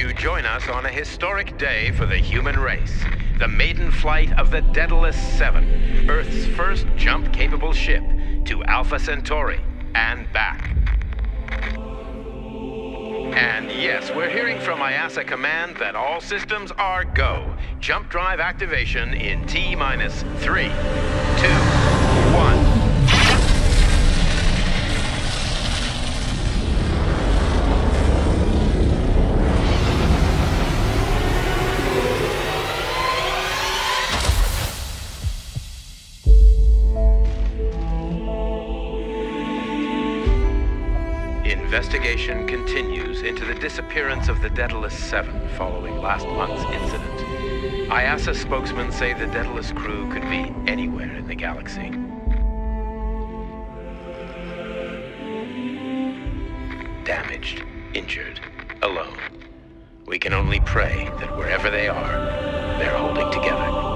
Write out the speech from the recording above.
You join us on a historic day for the human race. The maiden flight of the Daedalus 7, Earth's first jump-capable ship, to Alpha Centauri and back. And yes, we're hearing from IASA Command that all systems are go. Jump drive activation in T-minus 3, 2, 1. Investigation continues into the disappearance of the Daedalus 7 following last month's incident. IASA spokesmen say the Daedalus crew could be anywhere in the galaxy. Damaged, injured, alone. We can only pray that wherever they are, they're holding together.